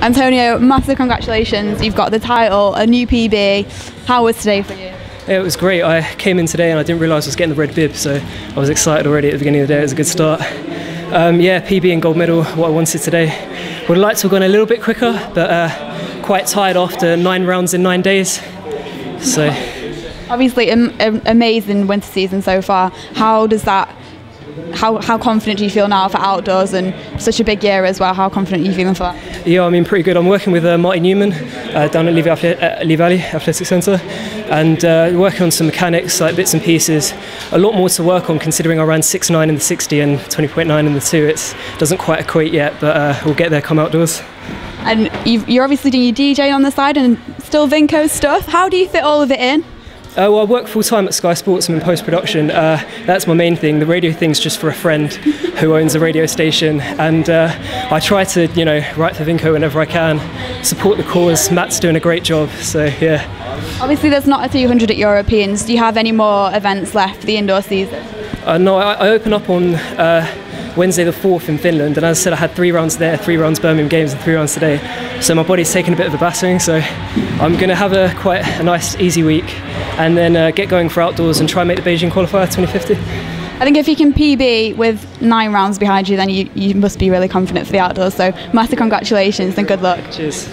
Antonio, massive congratulations. You've got the title, a new PB. How was today for you? It was great. I came in today and I didn't realise I was getting the red bib, so I was excited already at the beginning of the day. It was a good start. Um, yeah, PB and gold medal, what I wanted today. Would have liked to have gone a little bit quicker, but uh, quite tired after nine rounds in nine days. So. Obviously, am- am- amazing winter season so far. How does that? How, how confident do you feel now for outdoors and such a big year as well? How confident are you feeling for that? Yeah, I mean, pretty good. I'm working with uh, Marty Newman uh, down at Lee Valley, uh, Lee Valley Athletic Centre and uh, working on some mechanics, like bits and pieces. A lot more to work on considering I ran 6.9 in the 60 and 20.9 in the 2. It doesn't quite equate yet, but uh, we'll get there come outdoors. And you've, you're obviously doing your DJ on the side and still Vinco stuff. How do you fit all of it in? Uh, well, I work full time at Sky Sports. I'm in post production. Uh, that's my main thing. The radio thing's just for a friend who owns a radio station, and uh, I try to, you know, write for Vinco whenever I can, support the cause. Matt's doing a great job, so yeah. Obviously, there's not a 200 at Europeans. Do you have any more events left for the indoor season? Uh, no, I, I open up on uh, Wednesday the 4th in Finland, and as I said, I had three rounds there, three rounds Birmingham Games, and three rounds today. So my body's taking a bit of a battering. So I'm going to have a quite a nice, easy week, and then uh, get going for outdoors and try and make the Beijing qualifier 2050. I think if you can PB with nine rounds behind you, then you, you must be really confident for the outdoors. So massive congratulations and good luck. Cheers.